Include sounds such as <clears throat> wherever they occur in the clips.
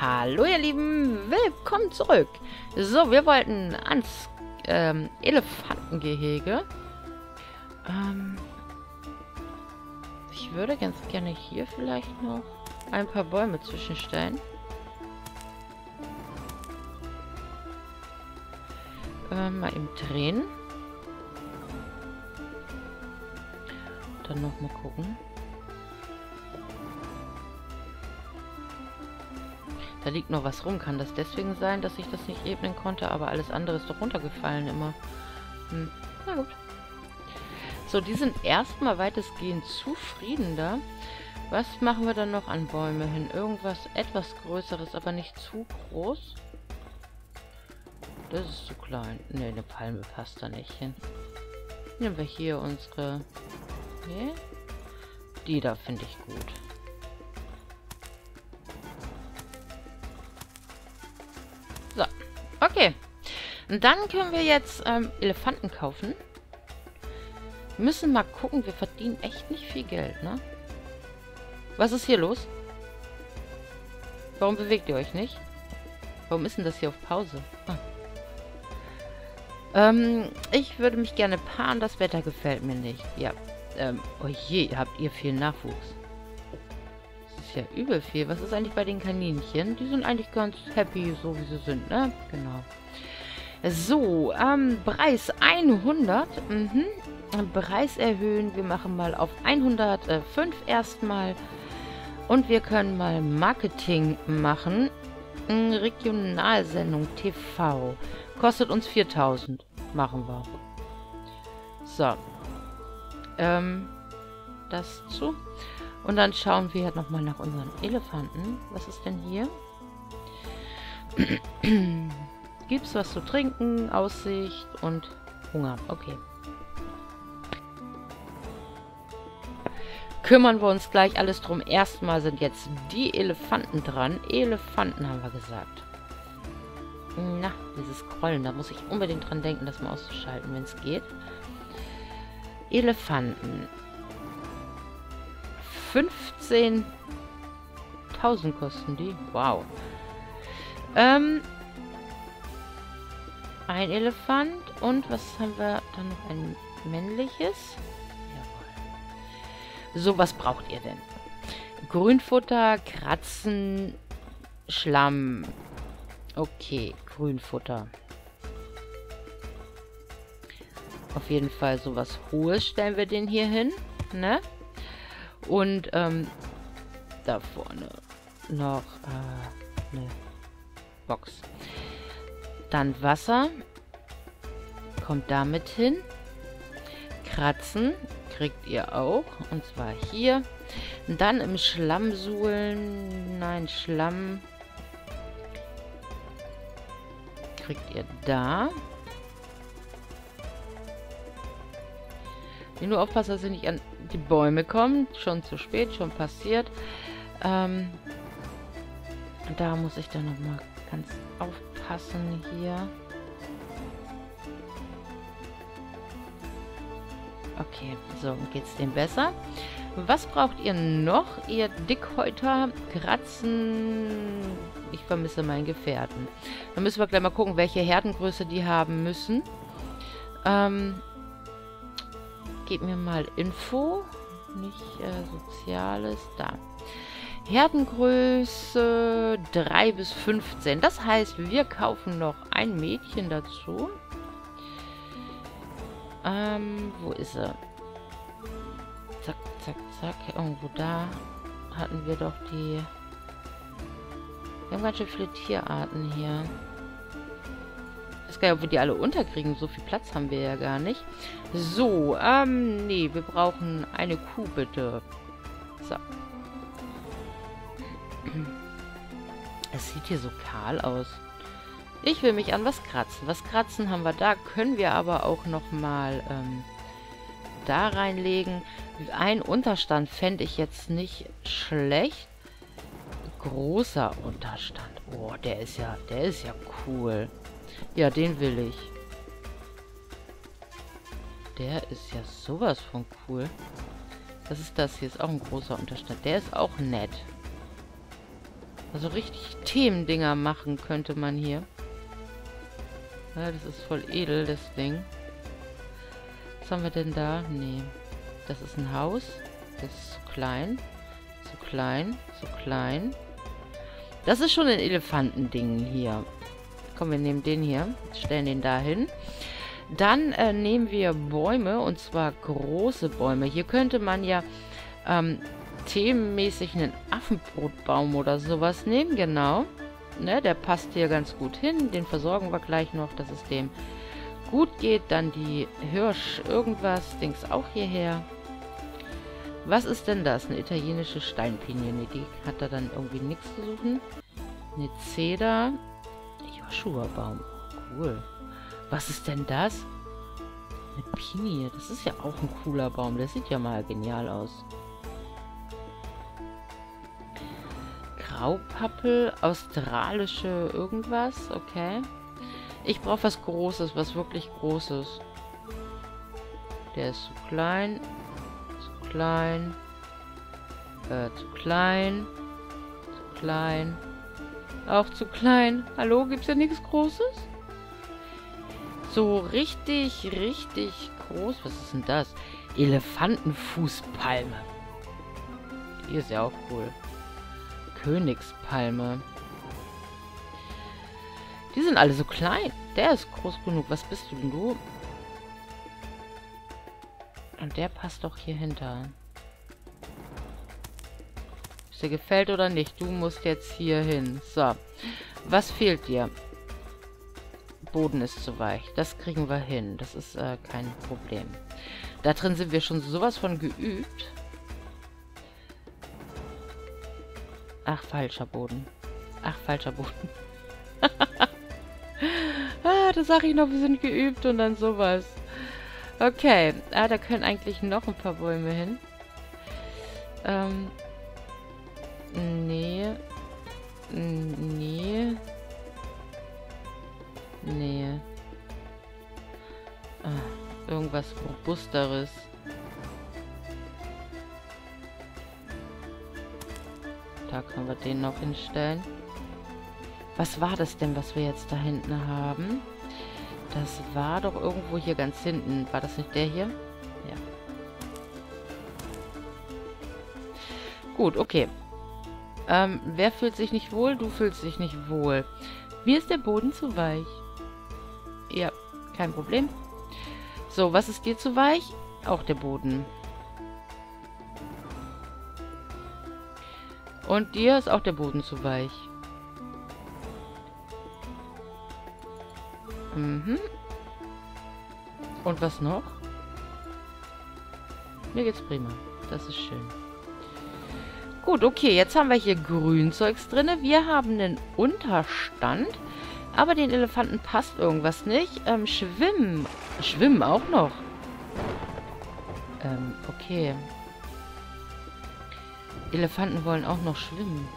Hallo ihr Lieben, willkommen zurück. So, wir wollten ans ähm, Elefantengehege. Ähm, ich würde ganz gerne hier vielleicht noch ein paar Bäume zwischenstellen. Ähm, mal eben drehen. Dann noch mal gucken. Da liegt noch was rum. Kann das deswegen sein, dass ich das nicht ebnen konnte? Aber alles andere ist doch runtergefallen immer. Hm. Na gut. So, die sind erstmal weitestgehend zufrieden da. Was machen wir dann noch an Bäume hin? Irgendwas etwas Größeres, aber nicht zu groß. Das ist zu klein. Ne, eine Palme passt da nicht hin. Nehmen wir hier unsere... Okay. Die da finde ich gut. Okay. Und dann können wir jetzt ähm, Elefanten kaufen. Wir müssen mal gucken, wir verdienen echt nicht viel Geld, ne? Was ist hier los? Warum bewegt ihr euch nicht? Warum ist denn das hier auf Pause? Ah. Ähm, ich würde mich gerne paaren, das Wetter gefällt mir nicht. Ja, ähm, oh je, habt ihr viel Nachwuchs. Ja übel viel. Was ist eigentlich bei den Kaninchen? Die sind eigentlich ganz happy, so wie sie sind, ne? Genau. So, ähm, Preis 100. Mhm. Preis erhöhen. Wir machen mal auf 105 erstmal. Und wir können mal Marketing machen. Hm, Regionalsendung TV. Kostet uns 4000. Machen wir. So. Ähm, das zu. Und dann schauen wir nochmal nach unseren Elefanten. Was ist denn hier? <clears throat> Gibt's was zu trinken, Aussicht und Hunger. Okay. Kümmern wir uns gleich alles drum. Erstmal sind jetzt die Elefanten dran. Elefanten haben wir gesagt. Na, dieses Scrollen, da muss ich unbedingt dran denken, das mal auszuschalten, wenn es geht. Elefanten. 15.000 kosten die. Wow. Ähm, ein Elefant und was haben wir dann noch ein männliches? Jawohl. So, was braucht ihr denn? Grünfutter, Kratzen, Schlamm. Okay, Grünfutter. Auf jeden Fall sowas Hohes stellen wir den hier hin, ne? Und ähm, da vorne noch äh, eine Box. Dann Wasser. Kommt damit hin. Kratzen kriegt ihr auch. Und zwar hier. Und dann im Schlamm suhlen. Nein, Schlamm kriegt ihr da. Nur aufpassen, dass ihr nicht an die Bäume kommt. Schon zu spät, schon passiert. Ähm, da muss ich dann nochmal ganz aufpassen hier. Okay, so geht's dem besser. Was braucht ihr noch? Ihr Dickhäuter, Kratzen. Ich vermisse meinen Gefährten. Dann müssen wir gleich mal gucken, welche Herdengröße die haben müssen. Ähm, Gebt mir mal Info. Nicht äh, Soziales. Da. Herdengröße 3 bis 15. Das heißt, wir kaufen noch ein Mädchen dazu. Ähm, wo ist er? Zack, zack, zack. Irgendwo da hatten wir doch die... Wir haben ganz schön viele Tierarten hier. Weiß gar nicht, ob wir die alle unterkriegen. So viel Platz haben wir ja gar nicht. So, ähm, nee, wir brauchen eine Kuh, bitte. So. Es sieht hier so kahl aus. Ich will mich an was kratzen. Was kratzen haben wir da. Können wir aber auch nochmal ähm, da reinlegen. Ein Unterstand fände ich jetzt nicht schlecht. Großer Unterstand. Oh, der ist ja, der ist ja cool. Ja, den will ich. Der ist ja sowas von cool. Was ist das hier? Ist auch ein großer Unterstand. Der ist auch nett. Also richtig Themendinger machen könnte man hier. Ja, das ist voll edel, das Ding. Was haben wir denn da? Nee. Das ist ein Haus. Das ist zu klein. Zu klein. Zu klein. Das ist schon ein Elefantending hier. Komm, wir nehmen den hier. Stellen den da hin. Dann äh, nehmen wir Bäume. Und zwar große Bäume. Hier könnte man ja ähm, themenmäßig einen Affenbrotbaum oder sowas nehmen. Genau. Ne, der passt hier ganz gut hin. Den versorgen wir gleich noch, dass es dem gut geht. Dann die Hirsch irgendwas, Dings auch hierher. Was ist denn das? Eine italienische Steinpinie. Ne, die hat da dann irgendwie nichts zu suchen. Eine Zeder. Joshua-Baum. Cool. Was ist denn das? Eine Pinie. Das ist ja auch ein cooler Baum. Der sieht ja mal genial aus. Graupappel, australische irgendwas, okay. Ich brauche was Großes, was wirklich Großes. Der ist zu klein, zu klein, äh, zu klein, zu klein, auch zu klein. Hallo, gibt's ja nichts Großes? So richtig, richtig groß. Was ist denn das? Elefantenfußpalme. Die ist ja auch cool. Königspalme. Die sind alle so klein. Der ist groß genug. Was bist du denn du? Und der passt doch hier hinter. Ob dir gefällt oder nicht. Du musst jetzt hier hin. So. Was fehlt dir? Boden ist zu weich. Das kriegen wir hin. Das ist äh, kein Problem. Da drin sind wir schon sowas von geübt. Ach, falscher Boden. Ach, falscher Boden. <laughs> ah, da sag ich noch, wir sind geübt und dann sowas. Okay. Ah, da können eigentlich noch ein paar Bäume hin. Ähm. Nee. Nee. Nee. Ah, irgendwas Robusteres. Da können wir den noch hinstellen. Was war das denn, was wir jetzt da hinten haben? Das war doch irgendwo hier ganz hinten. War das nicht der hier? Ja. Gut, okay. Ähm, wer fühlt sich nicht wohl? Du fühlst dich nicht wohl. Mir ist der Boden zu weich. Ja, kein Problem. So, was ist dir zu weich? Auch der Boden. Und dir ist auch der Boden zu weich. Mhm. Und was noch? Mir geht's prima. Das ist schön. Gut, okay. Jetzt haben wir hier Grünzeugs drin. Wir haben einen Unterstand. Aber den Elefanten passt irgendwas nicht. Ähm, schwimmen. Schwimmen auch noch. Ähm, okay. Elefanten wollen auch noch schwimmen.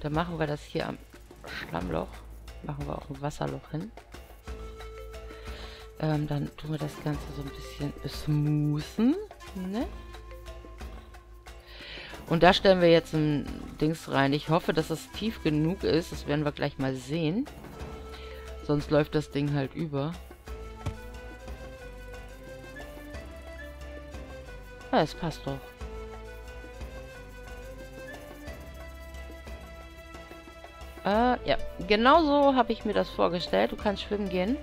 Dann machen wir das hier am Schlammloch. Machen wir auch ein Wasserloch hin. Ähm, dann tun wir das Ganze so ein bisschen smoothen. Ne? Und da stellen wir jetzt ein Dings rein. Ich hoffe, dass es tief genug ist. Das werden wir gleich mal sehen. Sonst läuft das Ding halt über. Ja, es passt doch. Äh, ja. Genauso habe ich mir das vorgestellt. Du kannst schwimmen gehen.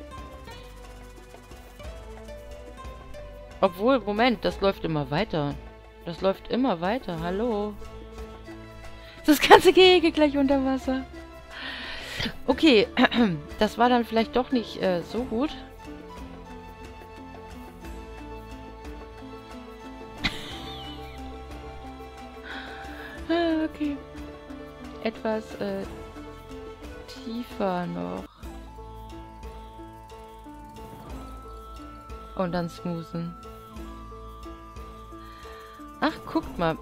Obwohl, Moment, das läuft immer weiter. Das läuft immer weiter. Hallo. Das ganze Gehege gleich unter Wasser. Okay, <clears throat> das war dann vielleicht doch nicht äh, so gut. <laughs> ah, okay. Etwas äh, tiefer noch. Und dann smoothen. Ach, guckt mal.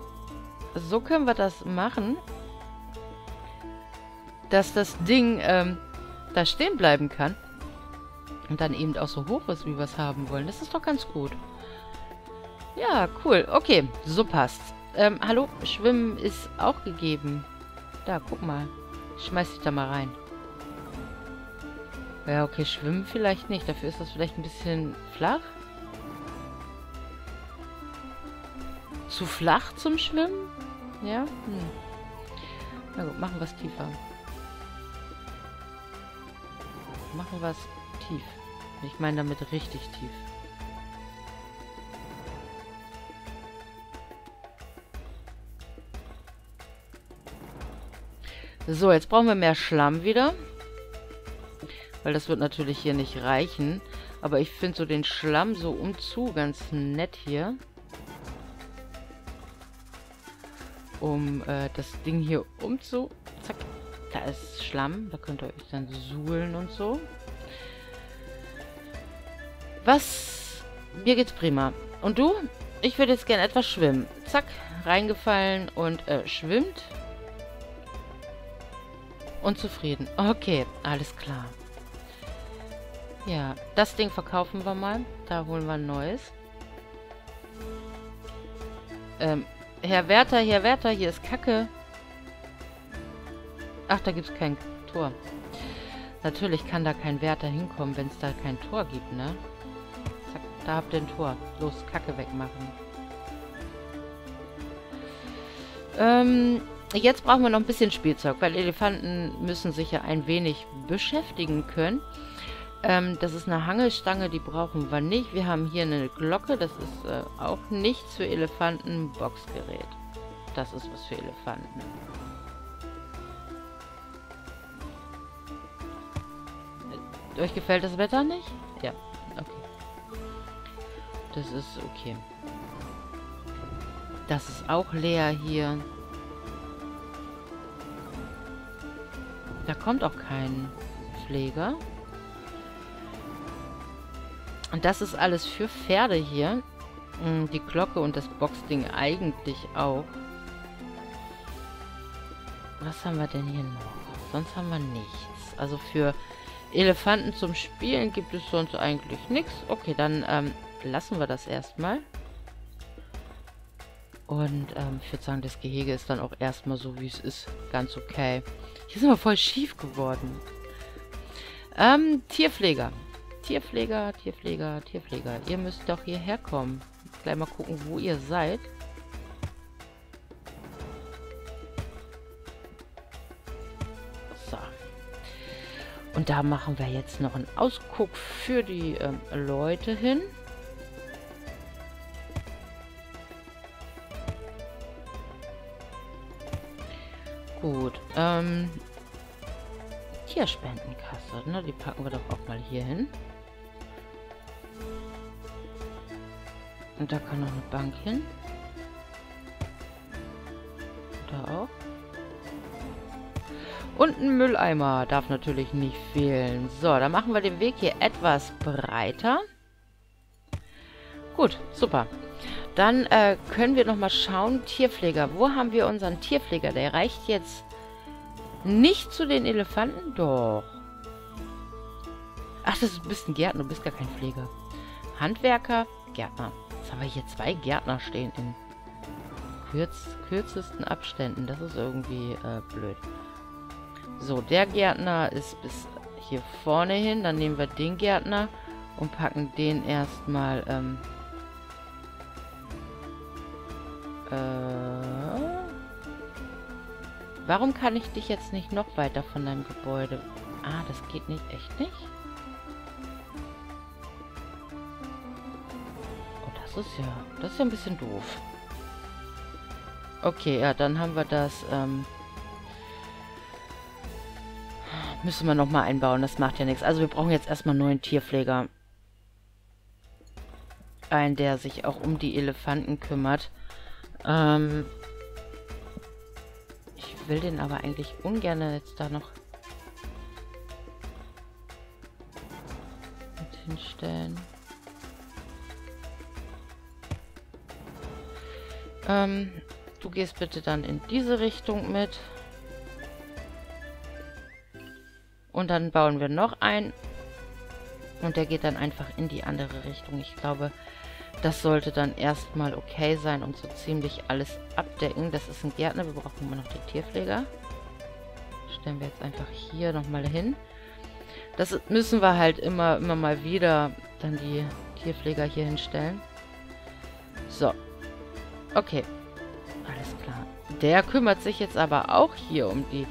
So können wir das machen dass das Ding ähm, da stehen bleiben kann. Und dann eben auch so hoch ist, wie wir es haben wollen. Das ist doch ganz gut. Ja, cool. Okay, so passt's. Ähm, hallo, Schwimmen ist auch gegeben. Da, guck mal. schmeiß dich da mal rein. Ja, okay, Schwimmen vielleicht nicht. Dafür ist das vielleicht ein bisschen flach. Zu flach zum Schwimmen? Ja? Hm. Na gut, machen wir es tiefer. Machen wir es tief. Ich meine damit richtig tief. So, jetzt brauchen wir mehr Schlamm wieder. Weil das wird natürlich hier nicht reichen. Aber ich finde so den Schlamm so umzu ganz nett hier. Um äh, das Ding hier umzu... Zack. Da ist Schlamm. Da könnt ihr euch dann suhlen und so. Was? Mir geht's prima. Und du? Ich würde jetzt gerne etwas schwimmen. Zack. Reingefallen und äh, schwimmt. Unzufrieden. Okay, alles klar. Ja, das Ding verkaufen wir mal. Da holen wir ein neues. Ähm, Herr Wärter, Herr Wärter, hier ist Kacke. Ach, da gibt es kein Tor. Natürlich kann da kein Wärter hinkommen, wenn es da kein Tor gibt, ne? Zack, da habt ihr ein Tor. Los, Kacke wegmachen. Ähm, Jetzt brauchen wir noch ein bisschen Spielzeug, weil Elefanten müssen sich ja ein wenig beschäftigen können. Ähm, das ist eine Hangelstange, die brauchen wir nicht. Wir haben hier eine Glocke, das ist äh, auch nichts für Elefanten. Boxgerät, das ist was für Elefanten. Äh, euch gefällt das Wetter nicht? Ja, okay. Das ist okay. Das ist auch leer hier. Da kommt auch kein Pfleger. Und das ist alles für Pferde hier. Hm, die Glocke und das Boxding eigentlich auch. Was haben wir denn hier noch? Sonst haben wir nichts. Also für Elefanten zum Spielen gibt es sonst eigentlich nichts. Okay, dann ähm, lassen wir das erstmal. Und ähm, ich würde sagen, das Gehege ist dann auch erstmal so, wie es ist. Ganz okay. Hier sind wir voll schief geworden. Ähm, Tierpfleger. Tierpfleger, Tierpfleger, Tierpfleger. Ihr müsst doch hierher kommen. Gleich mal gucken, wo ihr seid. So. Und da machen wir jetzt noch einen Ausguck für die ähm, Leute hin. Gut. Ähm, Tierspendenkasse, ne? Die packen wir doch auch mal hier hin. Und da kann noch eine Bank hin. Da auch. Und ein Mülleimer darf natürlich nicht fehlen. So, dann machen wir den Weg hier etwas breiter. Gut, super. Dann äh, können wir nochmal schauen. Tierpfleger. Wo haben wir unseren Tierpfleger? Der reicht jetzt nicht zu den Elefanten? Doch. Ach, das ist ein bisschen Gärtner. Du bist gar kein Pfleger. Handwerker, Gärtner. Haben wir hier zwei Gärtner stehen in kürz, kürzesten Abständen. Das ist irgendwie äh, blöd. So, der Gärtner ist bis hier vorne hin. Dann nehmen wir den Gärtner und packen den erstmal ähm, äh, warum kann ich dich jetzt nicht noch weiter von deinem Gebäude... Ah, das geht nicht. Echt nicht? Das ist ja... Das ist ja ein bisschen doof. Okay, ja, dann haben wir das... Ähm, müssen wir nochmal einbauen. Das macht ja nichts. Also wir brauchen jetzt erstmal einen neuen Tierpfleger. Einen, der sich auch um die Elefanten kümmert. Ähm, ich will den aber eigentlich ungern jetzt da noch mit hinstellen. Ähm, du gehst bitte dann in diese Richtung mit. Und dann bauen wir noch ein. Und der geht dann einfach in die andere Richtung. Ich glaube, Das sollte dann erstmal okay sein und so ziemlich alles abdecken. Das ist ein Gärtner. Wir brauchen immer noch den Tierpfleger. Stellen wir jetzt einfach hier nochmal hin. Das müssen wir halt immer, immer mal wieder dann die Tierpfleger hier hinstellen. So. Okay. Alles klar. Der kümmert sich jetzt aber auch hier um die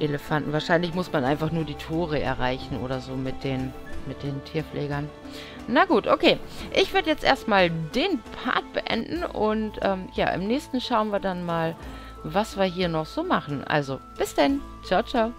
Elefanten. Wahrscheinlich muss man einfach nur die Tore erreichen oder so mit den, mit den Tierpflegern. Na gut, okay. Ich werde jetzt erstmal den Part beenden und ähm, ja, im nächsten schauen wir dann mal, was wir hier noch so machen. Also, bis denn. Ciao, ciao.